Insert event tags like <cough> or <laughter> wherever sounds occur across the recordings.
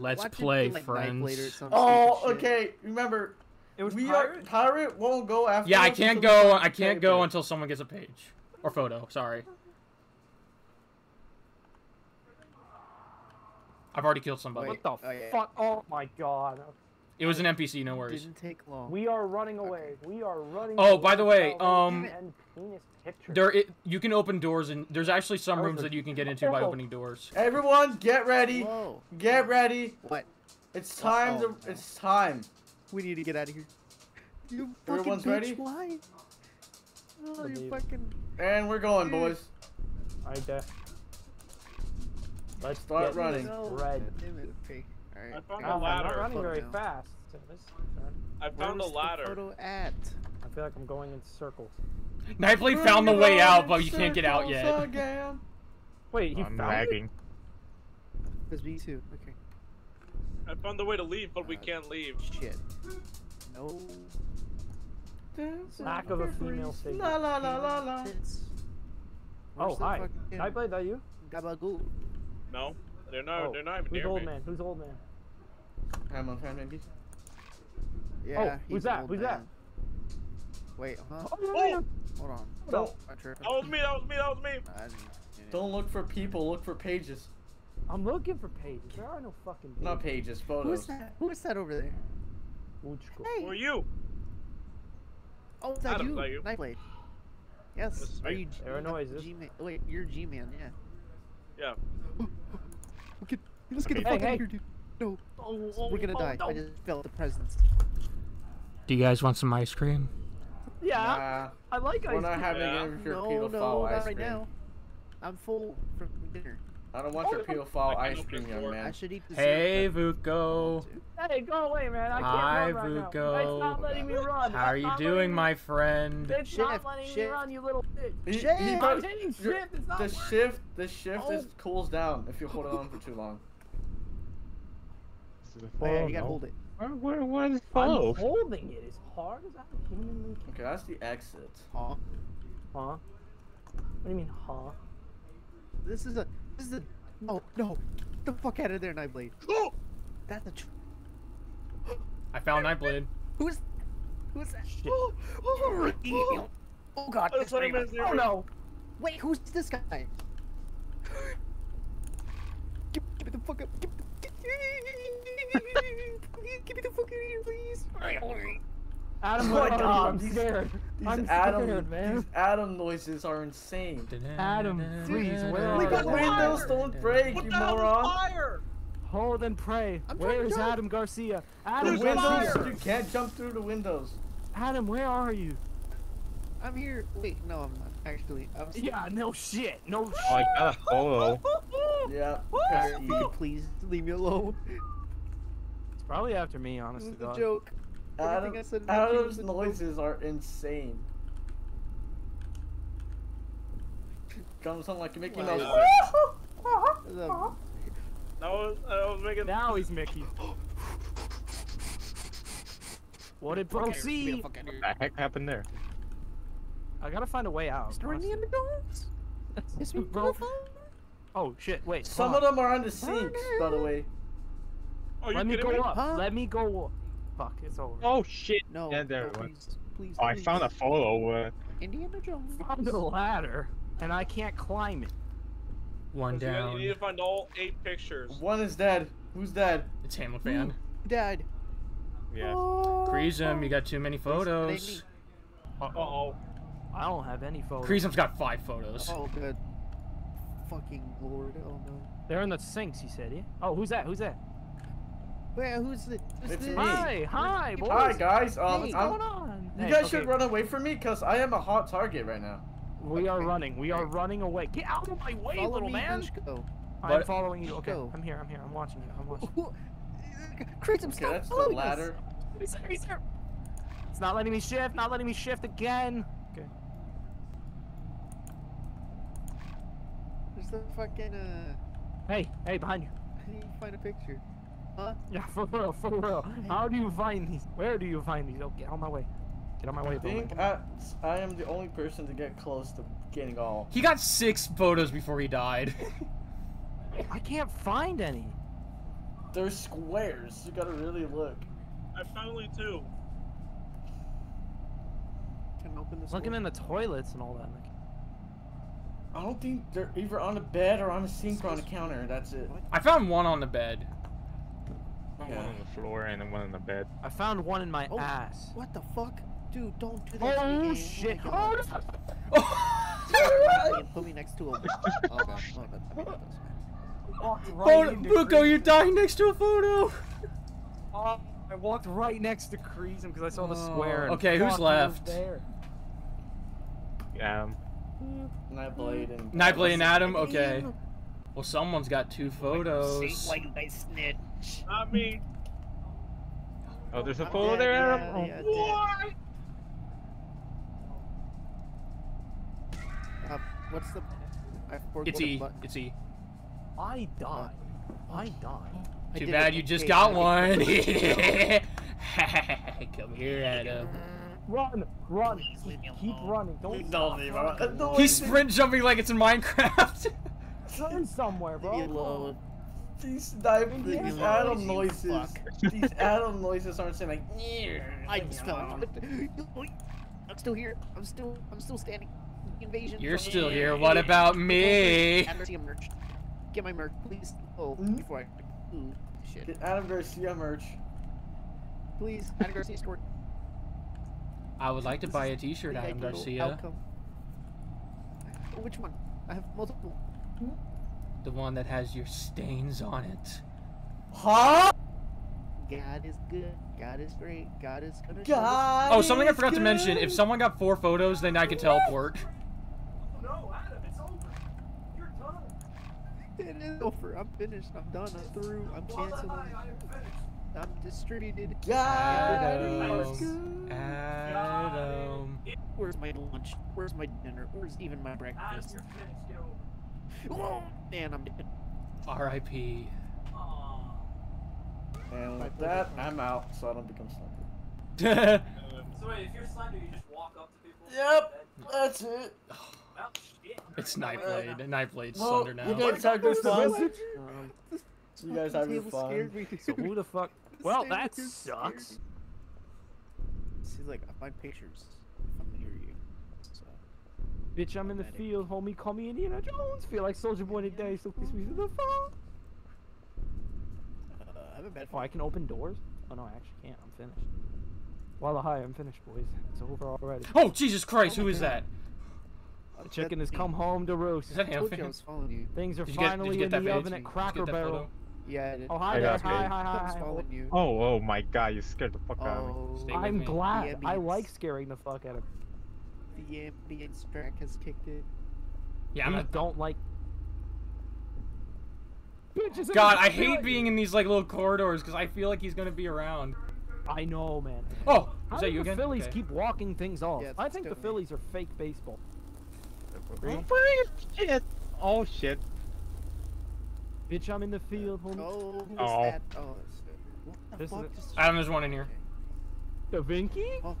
Let's Watch play, be like Knife Blade or friends. some Oh, okay. Remember, It was we pirate. are pirate won't go after. Yeah, I can't go. I can't go until someone gets a page or photo. Sorry. I've already killed somebody. Wait. What the Oh, yeah. fuck? Oh my god. It was an NPC. No worries. Didn't take long. We are running away. We are running. Oh, away by the way, um, penis. There, it, you can open doors, and there's actually some rooms that you can get into by opening doors. Everyone, get ready. Whoa. Get ready. What? It's time Oh, to. It's time. We need to get out of here. You fucking Everyone's bitch, ready? why? Oh, you fucking. And we're going, boys. I there. Let's Start get running. this No, bread. Damn. Alright. I found I a got I'm ladder. not running very now. fast. So this- I Where found a was the ladder. photo at? I feel like I'm going in circles. Nightblade found the way out, but you can't get out yet. Again. Wait, he I'm found lagging. Because me too. Okay. I found the way to leave, but we Uh, can't leave. Shit. No. Lack of a female figure. La la la la la. Tits. Oh, hi. fucking Nightblade, that you? Gabagool? No, they're not. Oh, they're not even Who's near old me. man? Who's old man? I'm on fan maybe. Yeah. Oh, who's that? an old Who's that? Wait, huh? Oh, Oh! Hold on. Oh, oh! Don't I tripped. That was me. That was me. That was me. I didn't- yeah. don't look for people. Look for pages. I'm looking for pages. There are no fucking pages. Not pages. photos. Who's that? Who is that over there? Uchko. Hey. Who are you? Oh, is that Adam, you? is that you? Nightblade. Yes. This Are me. you? G- There are noises. G-Man. Wait, you're G-Man. Yeah. Yeah. Okay. Let's get the Hey, fuck out hey. of here, dude. No. Oh, We're gonna oh, die. no. I just felt the presence. Do you guys want some ice cream? Yeah, Nah, I like ice cream. we're not having Yeah. any of your No, pedophile no, ice not right cream. now. I'm full from dinner. I don't want your oh, pedophile I ice cream, young the door. I man. should eat the Hey. Vuko. Hey, go away, man. I can't Hi, run right now. Vuko. It's not letting me run. How are you doing, letting my me... friend? It's not Shift, letting me run, you little bitch. He, he I'm hitting shift. It's not the working. shift, the shift is Oh. cools down if you hold it on for too long. This is a Oh, yeah, you gotta hold it. Where, where, what is I'm holding it as hard as I humanly can. Okay, that's the exit. Huh? Huh? What do you mean, huh? This is a. This is a. Oh no! Get the fuck out of there, Nightblade. <gasps> Oh! That's a. Tr- I found Nightblade. who's? Who's that? Shit. Oh, <gasps> oh, oh, oh god! Oh, this sorry, thing- Oh no! Wait, who's this guy? <gasps> Give, give me the fuck up! Give, give, give me the fuck out of here, please! Adam, Oh where my are? God, I'm these- scared. These I'm Adam, scared, man. these Adam noises are insane. Adam, please, where Leave are the you? windows don't break, What you the moron. fire? Hold and pray. I'm Where trying to is jump. Adam Garcia? The Adam There's windows, Garcia. you can't jump through the windows. Adam, where are you? I'm here. Wait, no, I'm not. Actually, I'm. Yeah, no shit. No shit. Oh, <laughs> I got a photo. Yeah. Sorry, press if you please leave me alone. It's probably after me, This honest is mm, to the joke. Uh, Adam, Everything I said in that Adam's was a joke. noises are insane. Comes something like Mickey Wow. Mouse. There's a- That was, I was making. Now he's Mickey. What did bro Get me the see? fuck out of here. What the heck happened there? I gotta find a way out. Mr. honestly. Indiana Jones? Yes, we Bro. Oh shit! Wait. Some hold of them are on the sinks, by the way. Oh, you Let me go me? up. Huh? Let me go up. Fuck! It's over. Oh shit! No. Yeah, there no, it was. please, please, Oh, I please. found a photo. Uh, Indiana Jones. found a ladder, and I can't climb it. One down. you, gotta- you down. need to find all eight pictures. One is dead. Who's dead? It's Hamlet fan. Dad. yeah. Kreesum, you got too many photos. Uh oh. I don't have any photos. Kreesum's got five photos. Oh, good. Fucking lord. Oh no. They're in the sinks. He said. Yeah. Oh, who's that? Who's that? Wait, who's it? Who's It's this? me. Hi, hi, boys. Hi guys. Um, Hey, What's going on? you Hey, guys okay, should run away from me because I am a hot target right now. We are running. We are running away. Get out of my way, Follow little me, man. Dushko. I'm But- following you. Okay, Go. I'm here. I'm here. I'm watching you. I'm watching. Who- <laughs> Kratom, Okay, stop that's the following us. ladder. He's there, he's there. It's not letting me shift. Not letting me shift again. Okay. There's the fucking uh. Hey, hey, behind you. I need to find a picture. Huh? Yeah, <laughs> for real, for real. How do you find these? Where do you find these? Oh, get on my way. Get on my way, I think I, I am the only person to get close to getting all. He got six photos before he died. <laughs> I can't find any. They're squares. You gotta really look. I finally do. Can I open this Looking door? in the toilets and all that. Like, I don't think they're either on a bed or on a sink or on a counter. That's it. I found one on the bed. One Yeah. on the floor and then one in the bed. I found one in my Oh, ass. What the fuck? Dude, don't do that to me, Oh game. shit! my Oh, God. no. Fucking Put me next to a. <laughs> Oh god. Oh, god. I mean, that doesn't- Walked right Photo, into Buko, you Creasy. dying next to a photo. Oh, I walked right next to Creasy because I saw the Oh, square. and okay, who's fuck, he was left? There. Um, Nightblade and. Nightblade and Adam. Okay. Well, someone's got two See photos. why you guys snitch? Not me. oh, there's a I'm photo dead, there, yeah, Adam. Oh, yeah. What? Uh, what's the? I forgot It's E. button. It's E. I died. I died. I Too did bad you just Okay, got <laughs> one. <laughs> <laughs> Come here, Adam. Run, run, Leave keep running. Don't Don't stop. leave Run. him. No, He's sprint jumping like it's in Minecraft. Turn somewhere, Leave me bro. Alone. These dive, Leave these me Adam noises. fuck. <laughs> these Adam noises aren't saying like. <laughs> I just fell. <laughs> I'm still here. I'm still. I'm still standing. Invasion. You're still here. What about me? Adam Garcia merch. Get my merch, please. Oh, Hmm? before I. Ooh, shit. Get Adam Garcia merch. Please, Adam Garcia store. I would like to buy a T-shirt, Adam Garcia. outcome. Which one? I have multiple. The one that has your stains on it. Huh? God is good. God is great. God is gonna. God. Oh, something I is forgot to mention. If someone got four photos, then I could teleport. No, Adam, it's over. You're done. It is over. I'm finished. I'm done. I'm through. I'm canceling. I'm distributed. God is good. Adam. Where's my lunch? Where's my dinner? Where's even my breakfast? Oh, man, I'm dead. R.I.P. And with that, I'm out, so I don't become slender. <laughs> So wait, if you're slender, you just walk up to people. Yep, that's it. Well, it's Nightblade. Nightblade's Well, Thunder you now. guys have your fun. Um, You guys have your fun. me. So who the fuck? <laughs> Well, that sucks. me. She's like, I find pictures if I'm near you. So, Bitch, I'm in the field, homie. Call me Indiana Jones. Feel like Soldier Boy today, so kiss me to the phone. uh, I haven't been. Oh, I can open doors? Oh no, I actually can't. I'm finished. Walla hi, I'm finished, boys. It's over already. Oh, Jesus Christ, Oh who my is that? The chicken has come home to roost. Is that I told you I was following you. Things are Did you finally get in the oven at Cracker get Barrel. Yeah, I did. Oh hi I there, hi hi hi hi. following you. Oh, oh my god, you scared the fuck out of me. Oh, Stay with I'm me. glad. I like scaring the fuck out of. The ambience track has kicked in. Yeah, I'm I not. don't like. Bitches God, I hate facility. being in these like little corridors because I feel like he's gonna be around. I know, man. Oh, How is do that you the again? Phillies Okay. keep walking things off? Yeah, I think the definitely- Phillies are fake baseball. Oh shit! Oh shit! Bitch, I'm in the field, homie. Oh, who was Oh. that? Oh, it's- what the This is fuck? it. just- Adam, there's one in here. Da Vinci? Oh.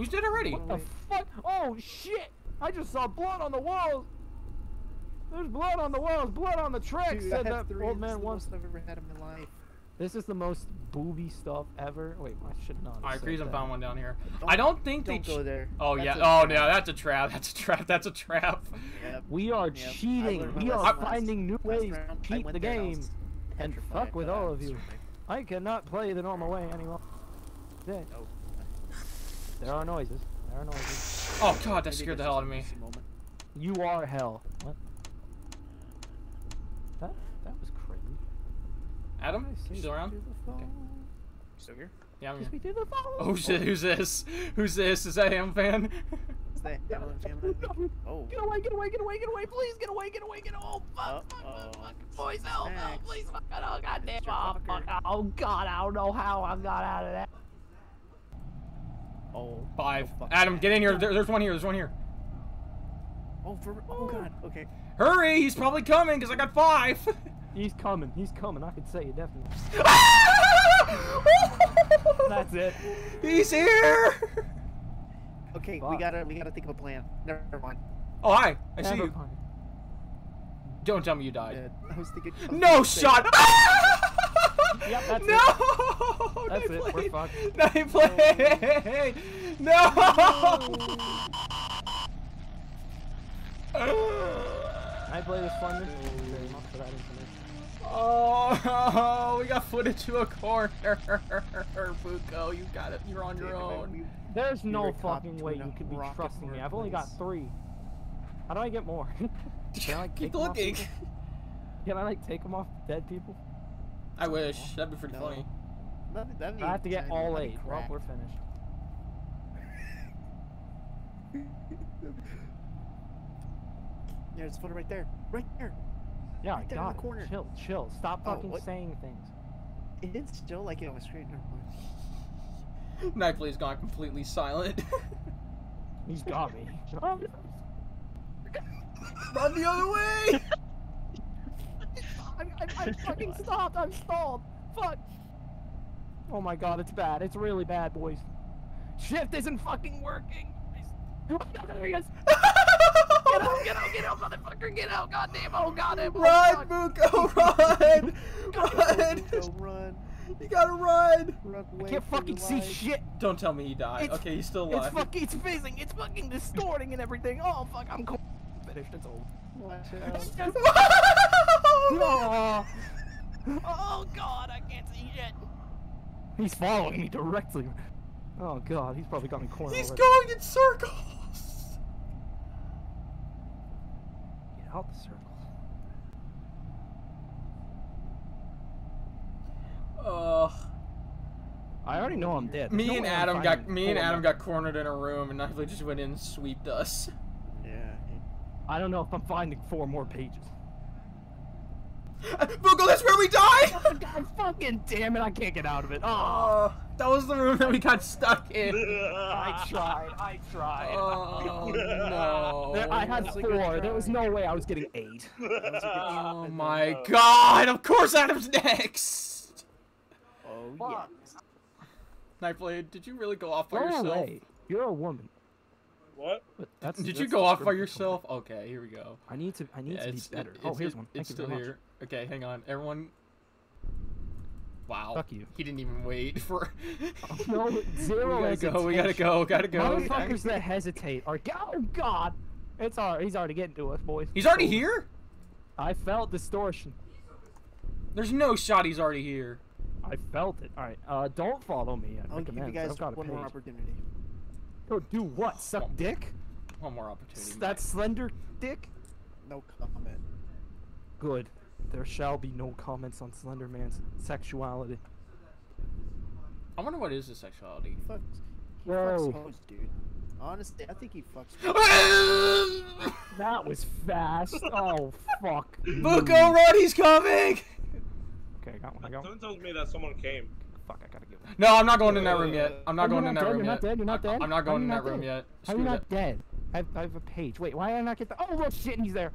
Who's dead already? What the fuck? Oh shit! I just saw blood on the walls. There's blood on the walls, blood on the tracks. Dude, I said that three. old This is man the once. most I've ever had in my life. This is the most booby stuff ever. Wait, I should not. have Alright, said Creasy that. found one down here. Don't- I don't think they. Don't go there. Oh That's yeah. Oh trap. yeah. That's a trap. That's a trap. That's a trap. Yep. We are Yep, cheating. We are last- finding new ways to I cheat the there and I game. And fuck with all of you. I cannot play the normal way anymore. There. There are noises. There are noises. Oh god, that Maybe scared the hell out of me. moment. You are hell. What? That that was cringe. Adam, Nice. you still around? To the phone. Still here? Yeah, I'm Kiss here. me the phone. Oh shit, who's this? Who's this? Is that him, fan? <laughs> Is that Alan Family? Oh. Get away, get away, get away, get away, please, get away, get away, get away. Oh, fuck, fuck, Uh-oh. fuck, fuck. Boys, help, help, please, fuck, oh, goddamn, Mr. oh, fuck, oh, God, I don't know how I got out of that. Oh. Five. Oh. Adam, get in here. There, there's one here. There's one here. Oh, for. Oh, oh, God. Okay. Hurry! He's probably coming because I got five. <laughs> He's coming, he's coming, I can say it definitely. <laughs> That's it. He's here. Okay, we gotta we gotta think of a plan. Never mind. Oh hi, I see Never you. mind. Don't tell me you died. Yeah, I was thinking. I was No gonna shot. <laughs> Yep, that's no! it. <laughs> That's Night it. We're Blade. fucked. Night Blade! No! <laughs> I play this fun. Thank very much for that information. Oh, <laughs> we got footage to a corner. Buko, you got it. You're on your own. There's no fucking way you a could be trusting me. I've only got three. How do I get more? Can I like Keep take 'em off looking. Can I like take them off dead people? I wish. That'd be pretty No. funny. That'd- that'd I have to get tiny, all eight. Well, we're finished. There's a photo right there. Right there. Yeah, I Right there in got the it. corner. Chill, chill. Stop Oh, fucking what? saying things. It is still like it on my screen. Never mind. <laughs> Night Blade's gone completely silent. <laughs> He's got me. <laughs> Run the other way! I, I, I fucking stopped. I'm stalled. Fuck. Oh my god, it's bad. It's really bad, boys. Shift isn't fucking working. There he is. Get out, get out, get out, motherfucker, get out. Goddamn, oh goddamn. oh, Run, fuck. Buko, <laughs> run! <laughs> Run! Go run. You gotta run! Run I can't fucking see life. shit. Don't tell me he died. It's- okay, he's still alive. It's fucking, it's fizzing. It's fucking distorting and everything. Oh fuck, I'm co- finished. It's over. Watch <laughs> It's out. just- oh. oh god, I can't see shit. He's following me directly. Oh god, he's probably got me cornered. he's already. going in circles! Get out the circles. Ugh. I already know I'm dead. Me no and Adam got me and Adam more. got cornered in a room, and Night just went in and sweeped us. Yeah. I don't know if I'm finding four more pages. Buko, that's where we died! <laughs> God fucking damn it! I can't get out of it. Oh, Oh, that was the room that we got stuck in. I tried. I tried. Oh no! <laughs> There, I had That's a good four. There was no way I was getting eight. <laughs> Oh my uh, god! Of course, Adam's next. Oh Fuck. yeah. Nightblade, did you really go off by Go yourself? away. You're a woman. What? But that's, Did that's you go off by discriminatory. yourself? Okay, here we go. I need to. I need Yeah, to be better. it- oh, here's it- one. Thank it's you still very much. here. Okay, hang on. Everyone. Wow. Fuck you. He didn't even wait <laughs> for. oh, No, zero <laughs> we gotta go. We gotta hesitation. go. Gotta go. Motherfuckers that hesitate are. Oh God! It's alright. He's already getting to us, boys. He's already Over. here. I felt distortion. There's no shot. He's already here. I felt it. All right. Uh, don't follow me. I I'll give you guys I've got a one more opportunity. Go do what? Suck One- dick? One more opportunity. That slender dick? No comment. Good. There shall be no comments on Slender Man's sexuality. I wonder what is his sexuality. He fucks. He Whoa. fucks hoes, dude. Honestly, I think he fucks. <laughs> That was fast. <laughs> Oh fuck. Buko, run! He's coming. Okay, I got one. I got one. Something tells me that someone came. Fuck, I gotta get one. No, I'm not going in that room yet. I'm Oh, not going not in that dead, room you're yet. not dead, you're not dead? I'm not going you in that room dead? yet. How are you that. not dead? I have, I have a page. Wait, why did I not get the? Oh well, shit, he's there.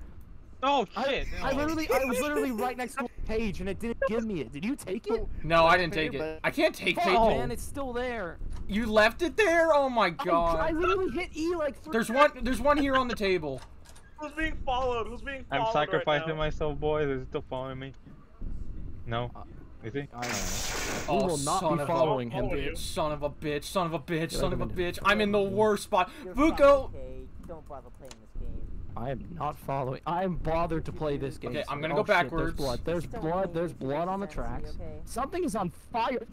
Oh I, shit! I no. literally, I was literally <laughs> right next to a page and it didn't give me it. Did you take it? No, I didn't take it. I can't take Fuck, page. man, it's still there. You left it there? Oh my I, I literally hit E like three. There's one. There's one here on the table. <laughs> Who's being followed? Who's being followed I'm sacrificing right now? myself, boys. Is he still following me? No. Uh, Is he? I know. Oh, we will not son be of a following him. Oh, bitch! Son of a bitch! Son of a bitch! Son of a bitch! I'm in the worst spot. You're Buko. fine, okay? Don't bother playing this game. I am not following. I am bothered to play this game. Okay, I'm gonna Oh, go shit, backwards. There's blood. There's Just don't blood. There's blood on the make sense to you, tracks. okay? Something is on fire.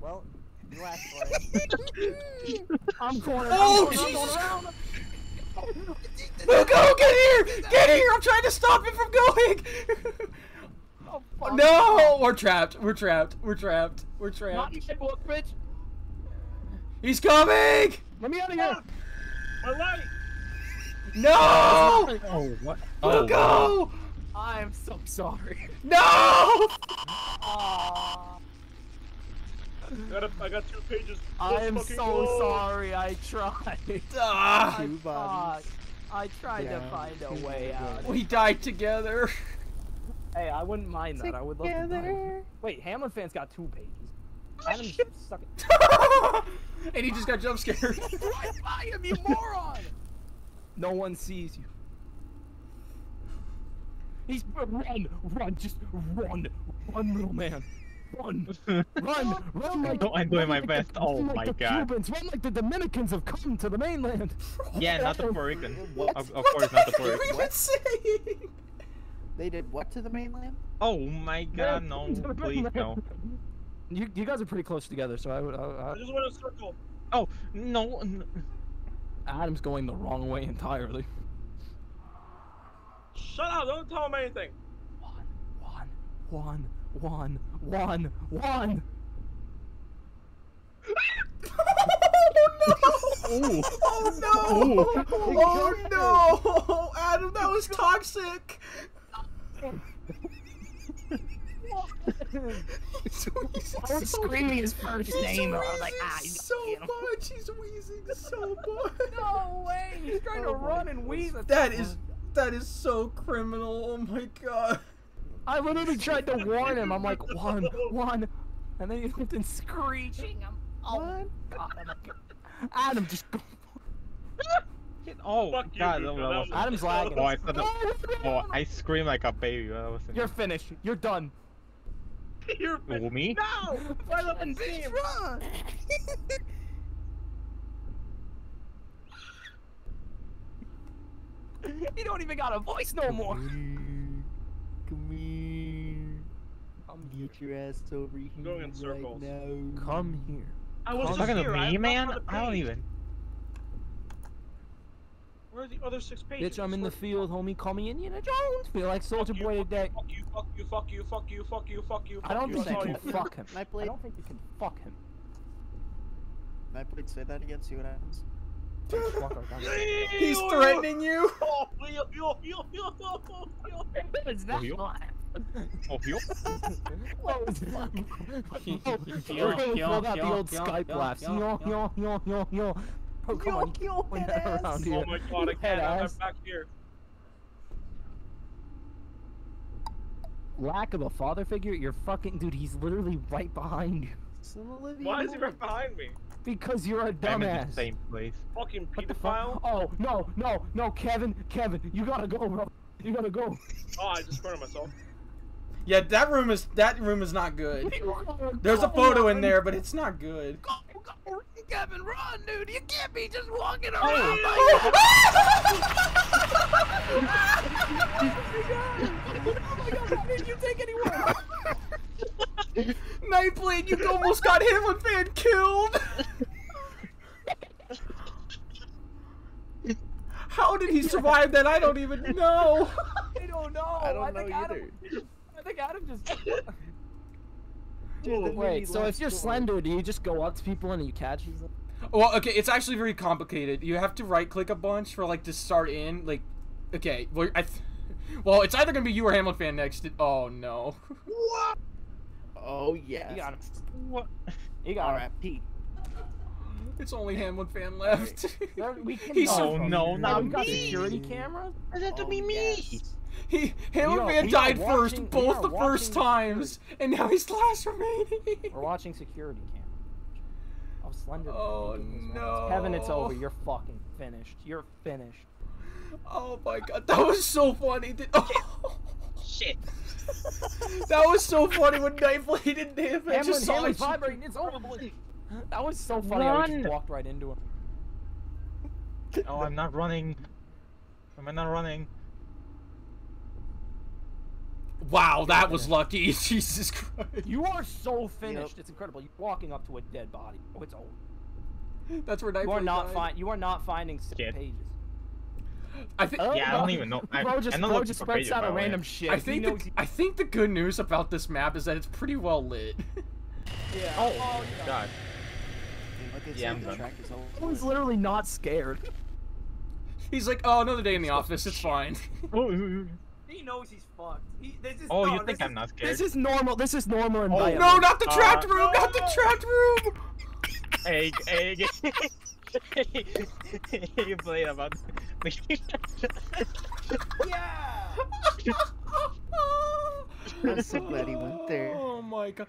Well, you asked for it. <laughs> I'm cornered. Oh, I'm Jesus going around. Buko, get here! Get here! I'm trying to stop him from going. <laughs> No, we're trapped. We're trapped. We're trapped. We're Not trapped. in my book, bitch. He's coming! Let me out of here. My light! No! Oh, what? Oh, Buko! I'm so sorry. No! Aw. I got, a, I got two pages. I am so go. sorry. I tried. <laughs> Ah, Two bodies. I tried to find a way out. we died together. Hey, I wouldn't mind that. I would love to. die. Wait, Hamlin fans got two pages. Adam's stuck it. <laughs> and he just got jump scared. right by him, you moron! No one sees you. He's run, run, just run, run, little man. Run, <laughs> run, run like No, I'm doing my run best. the- Oh run like my the God. Cubans, run like the Dominicans have come to the mainland. yeah, not the <laughs> Puerto Rican. Of, of course, not the heck Puerto are you even saying? They did what to the mainland? Oh my god, no, <laughs> please no. mainland. You, you guys are pretty close together, so I would. I, I I, just want to circle. Oh, no. Adam's going the wrong way entirely. Shut up! Don't tell him anything. One, one, one, one, one, one. <laughs> Oh, oh no! Oh no! Adam, that was toxic. Screaming his first he's name. I was like, ah, you so much. He's wheezing so much. <laughs> No way! He's trying to Oh my run and wheeze. That is that is so criminal. Oh my god. I literally tried to warn him. I'm like, <laughs> one, one, and then he went and screeching. I'm, oh my god! I'm Adam, just go. <laughs> Oh Fuck you, god, Luca, that that was. was- Adam's lagging. Oh, I thought that. Oh, I screamed like a baby. That was. You're finished. You're done. <laughs> You're Oh, me? No! I love the bitch, run! <laughs> you don't even got a voice no more. Come here. Come Get your ass over here going in circles. right now. Come here. I was just talking to here. I me, am man? not on the I don't even. Where are the other six pages? Bitch, I'm in the field, homie. Call me Indiana Jones. Feel like Soldier Fuck Boy today. Fuck you, fuck you, fuck you, fuck you, fuck you, fuck you. I don't think you, you can fuck him. My I blade. don't think you can fuck him. My blade. Say that again. See what happens. Fuck our guy. He's threatening you. Oh, yo, yo, yo, yo, yo, yo. Is that that what Oh, yo. What was that? Oh, We're gonna pull out the old Skype laughs. Yo, yo, yo, yo, yo. Oh, come on. you can't win around here. Oh my god, I can't. I'm ass. back here. Lack of a father figure? You're fucking dude. He's literally right behind you. Why is he right behind me? Because you're a I'm in the dumbass. same place. Fucking What the fuck? Oh no, no, no, Kevin, Kevin, you gotta go, bro. You gotta go. Oh, I just murdered myself. Yeah, that room is that room is not good. <laughs> There's a oh photo in there, but it's not good. Kevin, run, dude. You can't be just walking Oh, around. Oh my god, didn't you take anyone? Nightblade, <laughs> you almost got Hamlet fan killed. How did he survive that? I don't even know. <laughs> I don't know. I don't think know Adam, I think Adam just. Dude, Wait, so if you're so slender, do you just go up to people and you catch them? Well, okay, it's actually very complicated. You have to right click a bunch for like to start in. Like, okay, well, I. Th- <laughs> well, it's either gonna be you or Hamlet fan next. Oh no. <laughs> What? Oh yeah. You got him. What? You got him. R.I.P. It's only Hamlet fan left. There- We <laughs> can He's Oh, so- no, Now not we got me. security cameras. Is that Oh, yes. He We Hamlet are- fan we are died first, we both the first watching times, and now he's last remaining. We're watching security cameras. Oh, Slender. Oh, doing this, man. no. Kevin, it's over. You're fucking finished. You're finished. Oh my god, that was so funny. Did- oh. Shit. <laughs> that was so funny when Nightblade and Damage Hamlin, just saw Hamlin's each other. vibrating. It's over, boys. That was so funny. how we just walked right into him. Oh, I'm not running. Am I not running? Wow, that was lucky. <laughs> Jesus Christ. You are so finished. It's incredible. You're walking up to a dead body. Oh, it's old. That's where Nightblade You are not died. find. You are not finding six Shit. pages. I think. Oh, Yeah, I don't even know. I, <laughs> Bro just, I know bro just per spreads out a the way. random shit. I think the, he- I think the good news about this map is that it's pretty well lit. <laughs> Yeah. Oh, oh yeah. God. Like they Yeah, I'm the done. track is over. I literally not scared. He's like, oh, another day in the office. It's fine. Oh, oh, Oh, He knows he's fucked. He, this is, oh no, you think is, I'm not scared? This is normal. This is normal Oh, no, not the Uh, trapped room. Not the trapped room. Hey, hey, <laughs> hey, <laughs> you played about <laughs> Yeah! I'm so glad he went there. Oh my god.